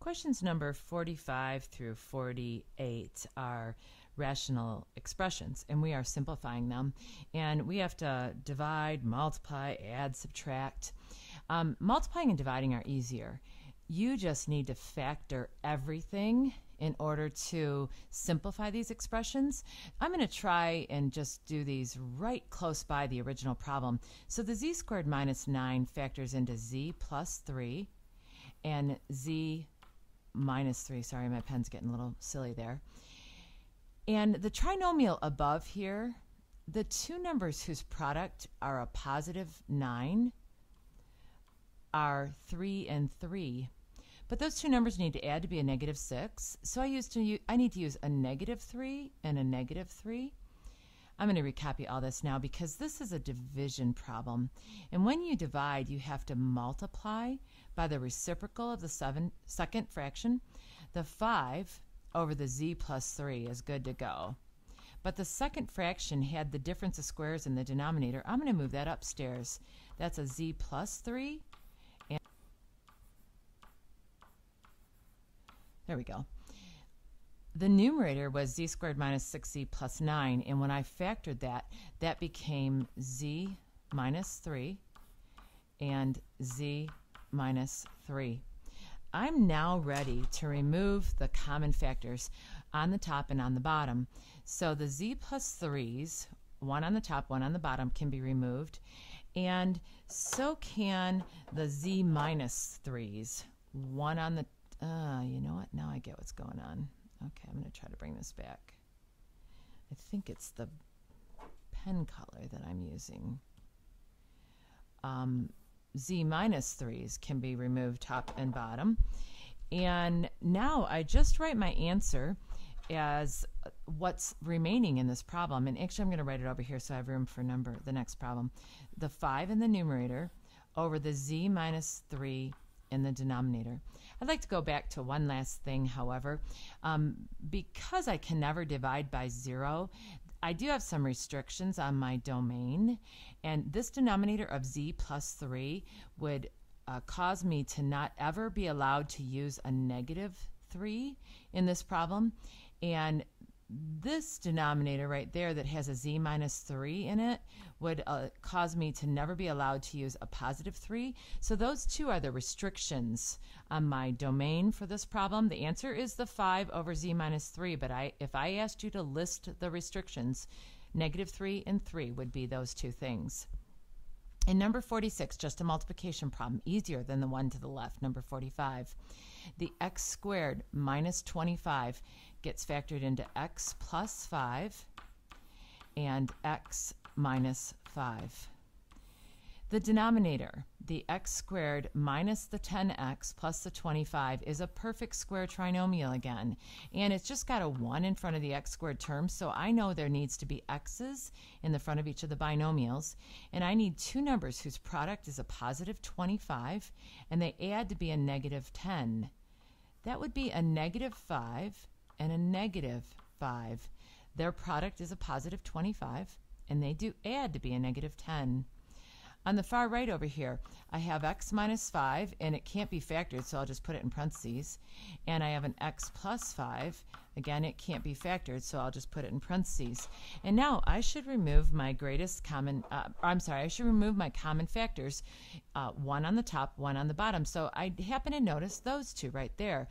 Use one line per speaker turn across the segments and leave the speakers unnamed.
Questions number 45 through 48 are rational expressions, and we are simplifying them. And we have to divide, multiply, add, subtract. Um, multiplying and dividing are easier. You just need to factor everything in order to simplify these expressions. I'm going to try and just do these right close by the original problem. So the z squared minus 9 factors into z plus 3 and z minus 3. Sorry, my pen's getting a little silly there. And the trinomial above here, the two numbers whose product are a positive 9 are 3 and 3. But those two numbers need to add to be a negative 6. So I, used to I need to use a negative 3 and a negative 3. I'm going to recopy all this now because this is a division problem. And when you divide, you have to multiply by the reciprocal of the seven, second fraction. The 5 over the z plus 3 is good to go. But the second fraction had the difference of squares in the denominator. I'm going to move that upstairs. That's a z plus 3. And there we go the numerator was z squared minus 6z plus 9, and when I factored that, that became z minus 3 and z minus 3. I'm now ready to remove the common factors on the top and on the bottom. So the z plus 3's, one on the top, one on the bottom, can be removed, and so can the z minus 3's, one on the, uh, you know what, now I get what's going on. Okay, I'm going to try to bring this back. I think it's the pen color that I'm using. Um, Z minus 3s can be removed top and bottom. And now I just write my answer as what's remaining in this problem. And actually, I'm going to write it over here so I have room for number the next problem. The 5 in the numerator over the z minus 3 in the denominator. I'd like to go back to one last thing, however. Um, because I can never divide by zero, I do have some restrictions on my domain, and this denominator of z plus 3 would uh, cause me to not ever be allowed to use a negative 3 in this problem. And this denominator right there that has a z minus 3 in it would uh, cause me to never be allowed to use a positive 3. So those two are the restrictions on my domain for this problem. The answer is the 5 over z minus 3, but I, if I asked you to list the restrictions, negative 3 and 3 would be those two things. In number 46, just a multiplication problem, easier than the one to the left, number 45. The x squared minus 25 gets factored into x plus 5 and x minus 5. The denominator, the x squared minus the 10x plus the 25, is a perfect square trinomial again. And it's just got a 1 in front of the x squared term, so I know there needs to be x's in the front of each of the binomials. And I need two numbers whose product is a positive 25, and they add to be a negative 10. That would be a negative 5 and a negative 5. Their product is a positive 25, and they do add to be a negative 10. On the far right over here, I have x minus 5, and it can't be factored, so I'll just put it in parentheses. And I have an x plus 5. Again, it can't be factored, so I'll just put it in parentheses. And now I should remove my greatest common, uh, I'm sorry, I should remove my common factors, uh, one on the top, one on the bottom. So I happen to notice those two right there.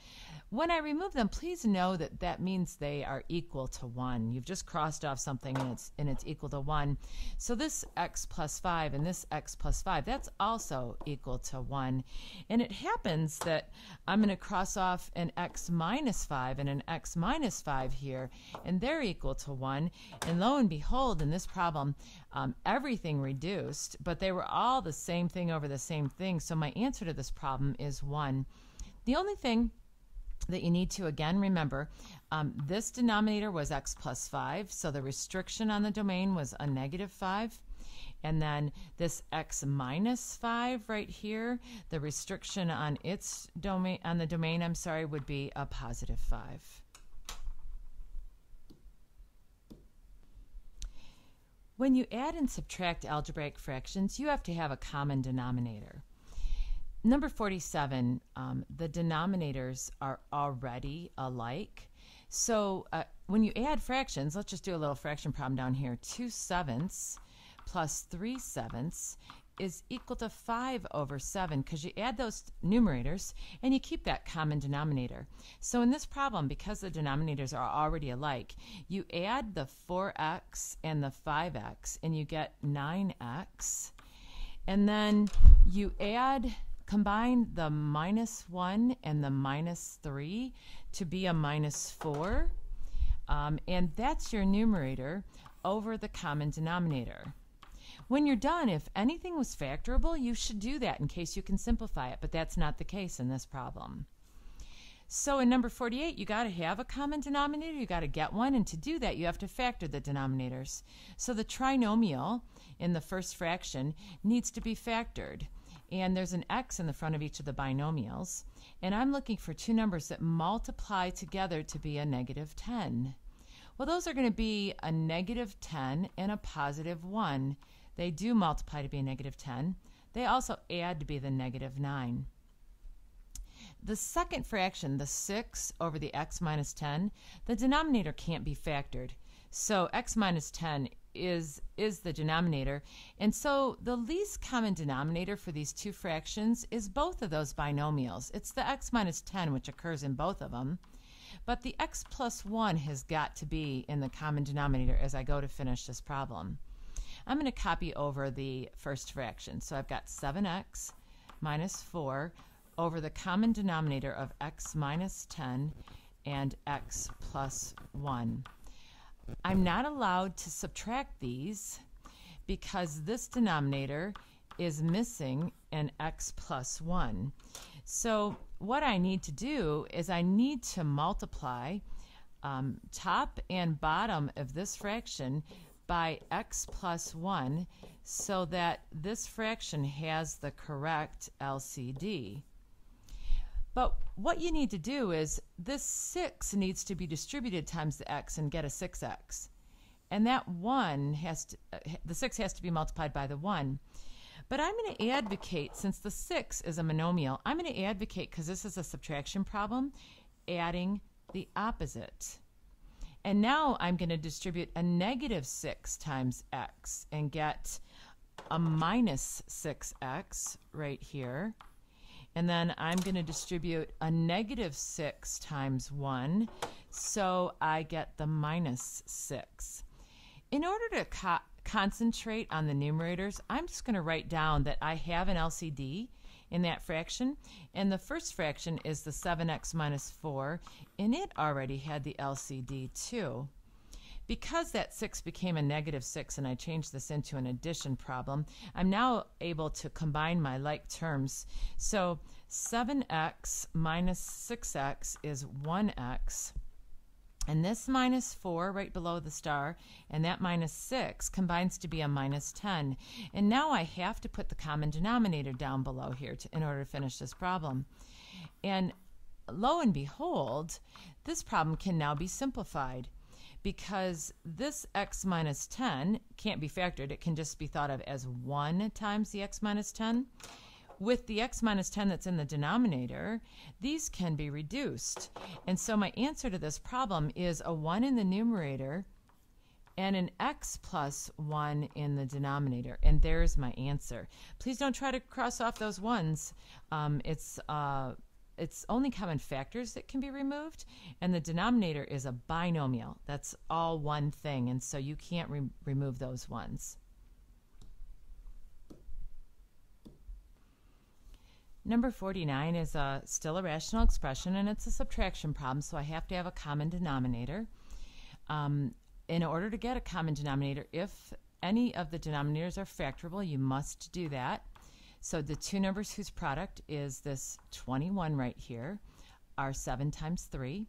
When I remove them, please know that that means they are equal to 1. You've just crossed off something and it's, and it's equal to 1. So this x plus 5 and this x plus 5, that's also equal to 1. And it happens that I'm going to cross off an x minus 5 and an x minus 5 here, and they're equal to 1. And lo and behold, in this problem, um, everything reduced, but they were all the same thing over the same thing. So my answer to this problem is 1. The only thing that you need to again remember um, this denominator was x plus 5, so the restriction on the domain was a negative 5. And then this x minus 5 right here, the restriction on its domain on the domain, I'm sorry, would be a positive 5. When you add and subtract algebraic fractions, you have to have a common denominator. Number 47, um, the denominators are already alike. So uh, when you add fractions, let's just do a little fraction problem down here. 2 sevenths plus 3 sevenths is equal to 5 over 7 because you add those numerators and you keep that common denominator. So in this problem, because the denominators are already alike, you add the 4x and the 5x and you get 9x. And then you add, combine the minus 1 and the minus 3 to be a minus 4. Um, and that's your numerator over the common denominator. When you're done, if anything was factorable, you should do that in case you can simplify it, but that's not the case in this problem. So in number 48, you got to have a common denominator, you got to get one, and to do that, you have to factor the denominators. So the trinomial in the first fraction needs to be factored. And there's an x in the front of each of the binomials. And I'm looking for two numbers that multiply together to be a negative 10. Well, those are going to be a negative 10 and a positive 1. They do multiply to be a negative 10. They also add to be the negative 9. The second fraction, the 6 over the x minus 10, the denominator can't be factored. So x minus 10 is, is the denominator. And so the least common denominator for these two fractions is both of those binomials. It's the x minus 10, which occurs in both of them. But the x plus 1 has got to be in the common denominator as I go to finish this problem. I'm going to copy over the first fraction. So I've got 7x minus 4 over the common denominator of x minus 10 and x plus 1. I'm not allowed to subtract these because this denominator is missing an x plus 1. So what I need to do is I need to multiply um, top and bottom of this fraction by x plus 1 so that this fraction has the correct LCD. But what you need to do is this 6 needs to be distributed times the x and get a 6x. And that 1 has to, uh, the 6 has to be multiplied by the 1. But I'm going to advocate, since the 6 is a monomial, I'm going to advocate, because this is a subtraction problem, adding the opposite. And now I'm going to distribute a negative 6 times x and get a minus 6x right here. And then I'm going to distribute a negative 6 times 1, so I get the minus 6. In order to co concentrate on the numerators, I'm just going to write down that I have an LCD in that fraction. And the first fraction is the 7x minus 4, and it already had the LCD too. Because that 6 became a negative 6 and I changed this into an addition problem, I'm now able to combine my like terms. So 7x minus 6x is 1x. And this minus 4 right below the star and that minus 6 combines to be a minus 10. And now I have to put the common denominator down below here to, in order to finish this problem. And lo and behold, this problem can now be simplified because this x minus 10 can't be factored. It can just be thought of as 1 times the x minus 10 with the x minus 10 that's in the denominator, these can be reduced. And so my answer to this problem is a 1 in the numerator and an x plus 1 in the denominator. And there's my answer. Please don't try to cross off those ones. Um, it's, uh, it's only common factors that can be removed, and the denominator is a binomial. That's all one thing, and so you can't re remove those ones. Number 49 is a, still a rational expression and it's a subtraction problem, so I have to have a common denominator. Um, in order to get a common denominator, if any of the denominators are factorable, you must do that. So the two numbers whose product is this 21 right here are 7 times 3,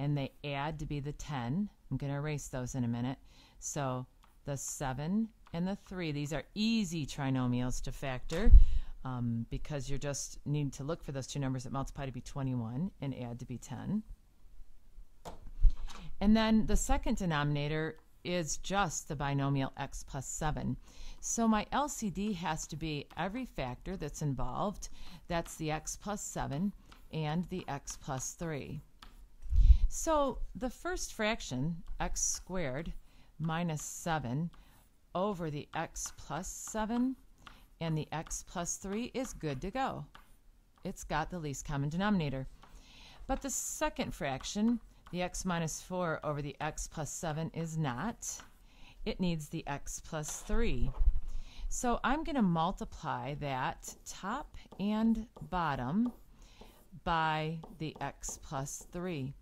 and they add to be the 10. I'm going to erase those in a minute. So the 7 and the 3, these are easy trinomials to factor um, because you just need to look for those two numbers that multiply to be 21 and add to be 10. And then the second denominator is just the binomial x plus 7. So my LCD has to be every factor that's involved. That's the x plus 7 and the x plus 3. So the first fraction, x squared minus 7 over the x plus 7 and the x plus 3 is good to go. It's got the least common denominator. But the second fraction, the x minus 4 over the x plus 7 is not. It needs the x plus 3. So I'm going to multiply that top and bottom by the x plus 3.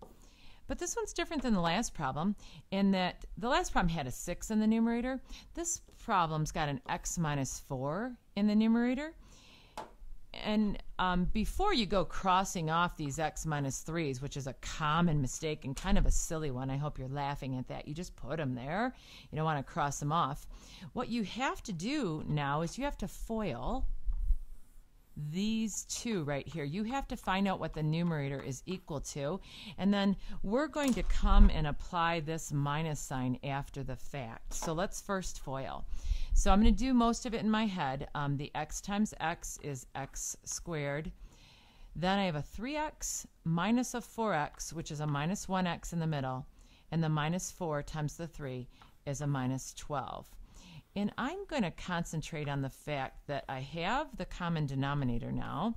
But this one's different than the last problem in that the last problem had a 6 in the numerator. This problem's got an x minus 4 in the numerator. And um, before you go crossing off these x 3s, which is a common mistake and kind of a silly one, I hope you're laughing at that. You just put them there. You don't want to cross them off. What you have to do now is you have to FOIL these two right here. You have to find out what the numerator is equal to. And then we're going to come and apply this minus sign after the fact. So let's first FOIL. So I'm going to do most of it in my head. Um, the x times x is x squared. Then I have a 3x minus a 4x, which is a minus 1x in the middle. And the minus 4 times the 3 is a minus 12. And I'm going to concentrate on the fact that I have the common denominator now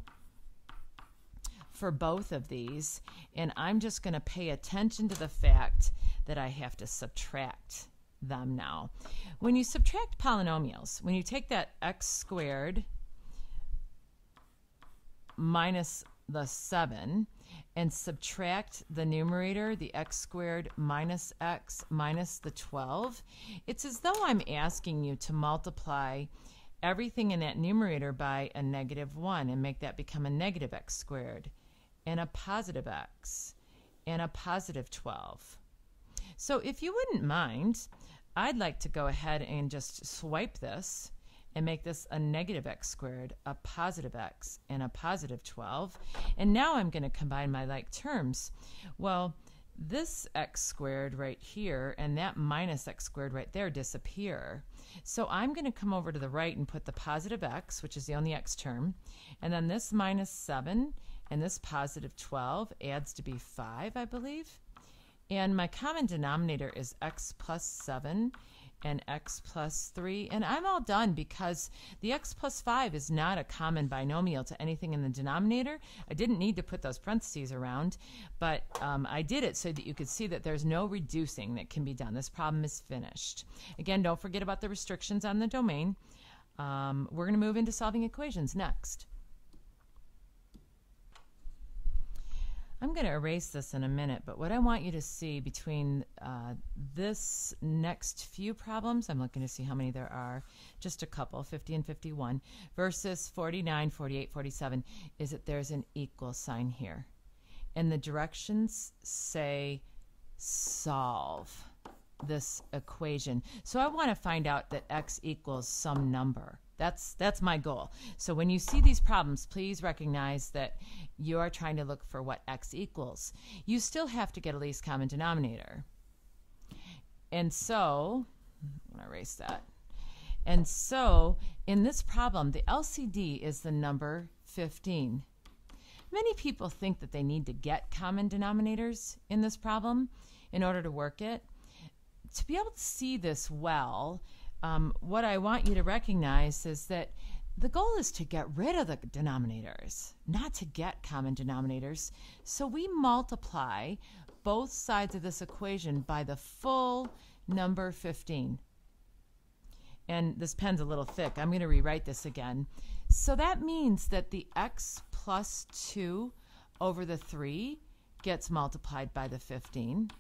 for both of these, and I'm just going to pay attention to the fact that I have to subtract them now. When you subtract polynomials, when you take that x squared minus the 7, and subtract the numerator, the x squared minus x minus the 12, it's as though I'm asking you to multiply everything in that numerator by a negative 1 and make that become a negative x squared and a positive x and a positive 12. So if you wouldn't mind, I'd like to go ahead and just swipe this and make this a negative x squared, a positive x, and a positive 12. And now I'm going to combine my like terms. Well, this x squared right here and that minus x squared right there disappear. So I'm going to come over to the right and put the positive x, which is the only x term, and then this minus 7 and this positive 12 adds to be 5, I believe. And my common denominator is x plus 7 and x plus 3. And I'm all done because the x plus 5 is not a common binomial to anything in the denominator. I didn't need to put those parentheses around, but um, I did it so that you could see that there's no reducing that can be done. This problem is finished. Again, don't forget about the restrictions on the domain. Um, we're going to move into solving equations next. I'm going to erase this in a minute, but what I want you to see between uh, this next few problems, I'm looking to see how many there are, just a couple, 50 and 51, versus 49, 48, 47, is that there's an equal sign here. And the directions say solve this equation. So I want to find out that x equals some number. That's that's my goal. So when you see these problems, please recognize that you are trying to look for what x equals. You still have to get a least common denominator. And so, I'm going to erase that. And so, in this problem, the LCD is the number 15. Many people think that they need to get common denominators in this problem in order to work it. To be able to see this well, um, what I want you to recognize is that the goal is to get rid of the denominators, not to get common denominators. So we multiply both sides of this equation by the full number 15. And this pen's a little thick. I'm going to rewrite this again. So that means that the x plus 2 over the 3 gets multiplied by the 15.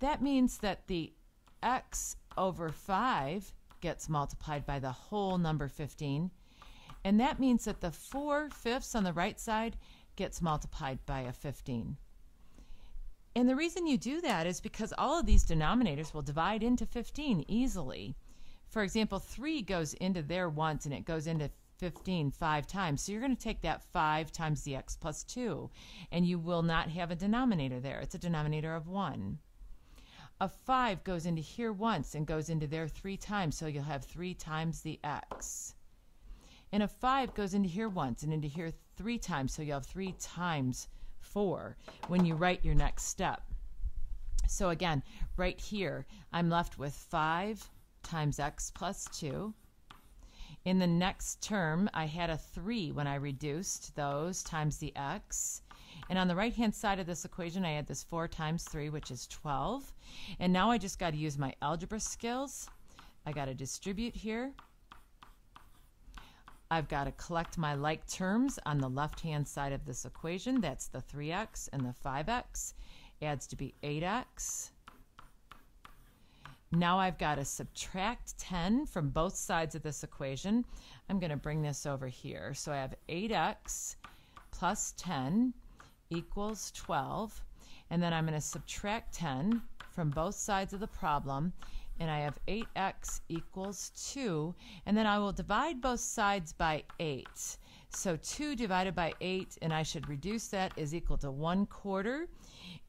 That means that the x over 5 gets multiplied by the whole number 15. And that means that the 4 fifths on the right side gets multiplied by a 15. And the reason you do that is because all of these denominators will divide into 15 easily. For example, 3 goes into there once and it goes into 15 five times. So you're going to take that 5 times the x plus 2, and you will not have a denominator there. It's a denominator of 1. A 5 goes into here once and goes into there three times, so you'll have 3 times the x. And a 5 goes into here once and into here three times, so you'll have 3 times 4 when you write your next step. So again, right here, I'm left with 5 times x plus 2. In the next term, I had a 3 when I reduced those times the x. And on the right hand side of this equation, I had this 4 times 3, which is 12. And now I just got to use my algebra skills. I got to distribute here. I've got to collect my like terms on the left hand side of this equation. That's the 3x and the 5x. Adds to be 8x. Now I've got to subtract 10 from both sides of this equation. I'm going to bring this over here. So I have 8x plus 10 equals 12. And then I'm going to subtract 10 from both sides of the problem. And I have 8x equals 2. And then I will divide both sides by 8. So 2 divided by 8, and I should reduce that, is equal to 1 quarter.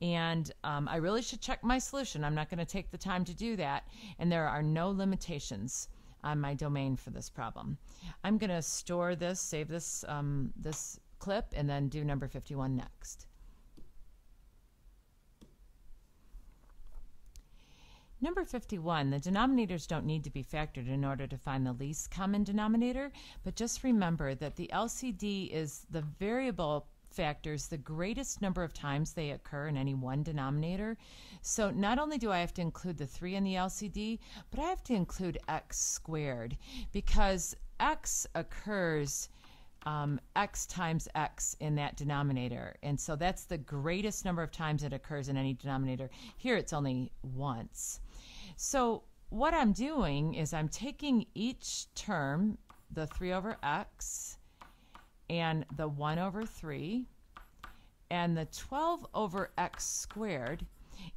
And um, I really should check my solution. I'm not going to take the time to do that. And there are no limitations on my domain for this problem. I'm going to store this, save this, um, this clip and then do number 51 next. Number 51, the denominators don't need to be factored in order to find the least common denominator, but just remember that the LCD is the variable factors the greatest number of times they occur in any one denominator. So not only do I have to include the 3 in the LCD, but I have to include x squared because x occurs um, x times x in that denominator. And so that's the greatest number of times it occurs in any denominator. Here it's only once. So what I'm doing is I'm taking each term, the 3 over x, and the 1 over 3, and the 12 over x squared,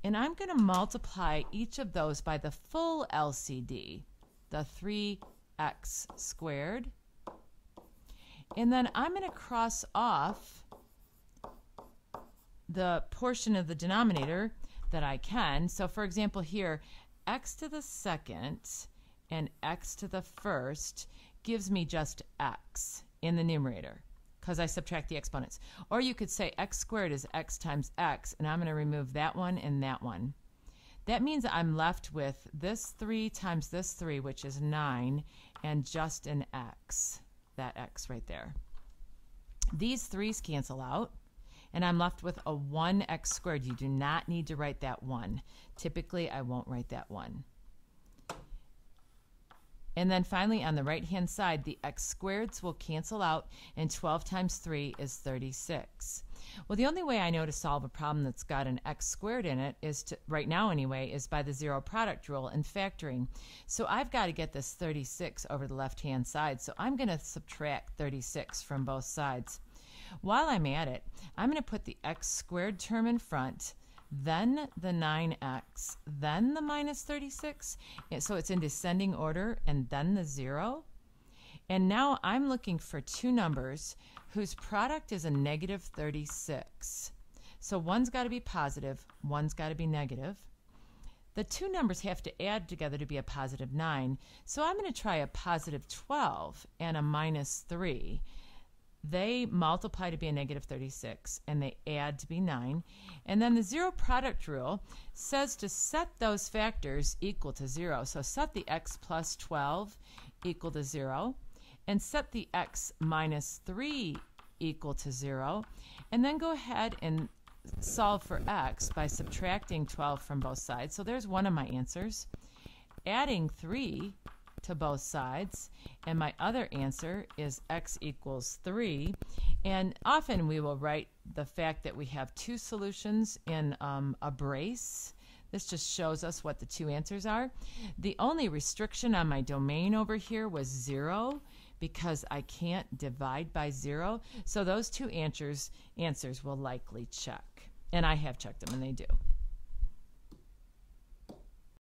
and I'm going to multiply each of those by the full LCD, the 3x squared and then I'm going to cross off the portion of the denominator that I can. So for example here, x to the second and x to the first gives me just x in the numerator because I subtract the exponents. Or you could say x squared is x times x, and I'm going to remove that one and that one. That means I'm left with this 3 times this 3, which is 9, and just an x that x right there. These threes cancel out, and I'm left with a 1x squared. You do not need to write that 1. Typically, I won't write that 1. And then finally, on the right-hand side, the x squareds will cancel out, and 12 times 3 is 36. Well, the only way I know to solve a problem that's got an x squared in it is to, right now anyway, is by the zero product rule and factoring. So I've got to get this 36 over the left-hand side. So I'm going to subtract 36 from both sides. While I'm at it, I'm going to put the x squared term in front, then the 9x, then the minus 36. So it's in descending order, and then the 0. And now I'm looking for two numbers whose product is a negative 36. So one's got to be positive, one's got to be negative. The two numbers have to add together to be a positive 9. So I'm going to try a positive 12 and a minus 3. They multiply to be a negative 36 and they add to be 9. And then the zero product rule says to set those factors equal to 0. So set the x plus 12 equal to 0 and set the x minus 3 equal to 0. And then go ahead and solve for x by subtracting 12 from both sides. So there's one of my answers. Adding 3 to both sides. And my other answer is x equals 3. And often we will write the fact that we have two solutions in um, a brace. This just shows us what the two answers are. The only restriction on my domain over here was 0 because I can't divide by zero. So those two answers, answers will likely check. And I have checked them and they do.